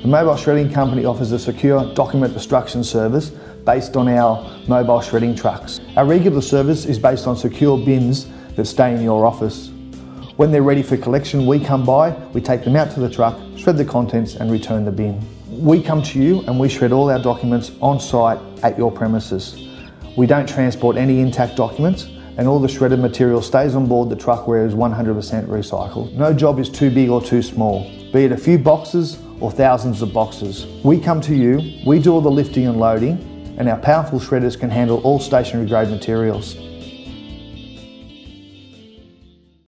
The Mobile Shredding Company offers a secure document destruction service based on our mobile shredding trucks. Our regular service is based on secure bins that stay in your office. When they're ready for collection, we come by, we take them out to the truck, shred the contents and return the bin. We come to you and we shred all our documents on site at your premises. We don't transport any intact documents and all the shredded material stays on board the truck where it is 100% recycled. No job is too big or too small, be it a few boxes or thousands of boxes. We come to you, we do all the lifting and loading, and our powerful shredders can handle all stationery grade materials.